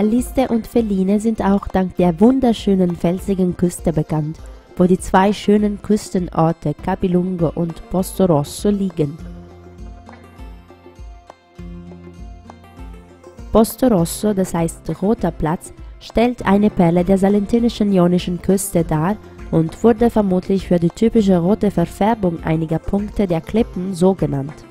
Aliste und Feline sind auch dank der wunderschönen felsigen Küste bekannt, wo die zwei schönen Küstenorte Capilungo und Posto Rosso liegen. Posto Rosso, das heißt Roter Platz, stellt eine Perle der salentinischen ionischen Küste dar und wurde vermutlich für die typische rote Verfärbung einiger Punkte der Klippen so genannt.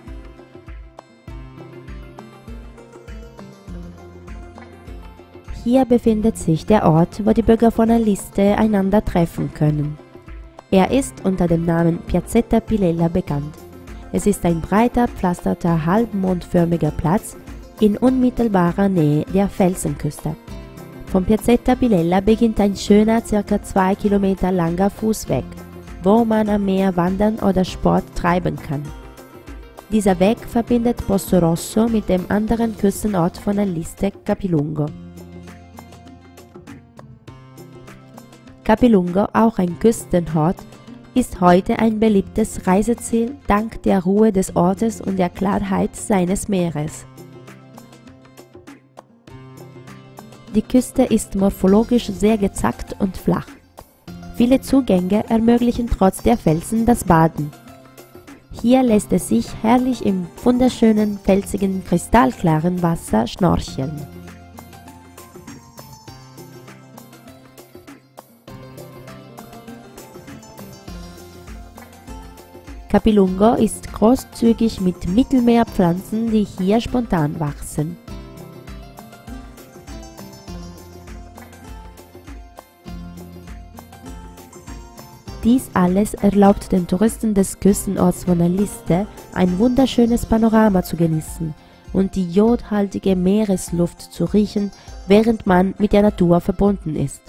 Hier befindet sich der Ort, wo die Bürger von Aliste einander treffen können. Er ist unter dem Namen Piazzetta Pilella bekannt. Es ist ein breiter, pflasterter, halbmondförmiger Platz in unmittelbarer Nähe der Felsenküste. Von Piazzetta Pilella beginnt ein schöner, circa zwei Kilometer langer Fußweg, wo man am Meer wandern oder Sport treiben kann. Dieser Weg verbindet Posto Rosso mit dem anderen Küstenort von Aliste, Capilungo. Capilungo, auch ein Küstenort, ist heute ein beliebtes Reiseziel dank der Ruhe des Ortes und der Klarheit seines Meeres. Die Küste ist morphologisch sehr gezackt und flach. Viele Zugänge ermöglichen trotz der Felsen das Baden. Hier lässt es sich herrlich im wunderschönen, felsigen, kristallklaren Wasser schnorcheln. Capilungo ist großzügig mit Mittelmeerpflanzen, die hier spontan wachsen. Dies alles erlaubt den Touristen des Küstenorts von Aliste ein wunderschönes Panorama zu genießen und die jodhaltige Meeresluft zu riechen, während man mit der Natur verbunden ist.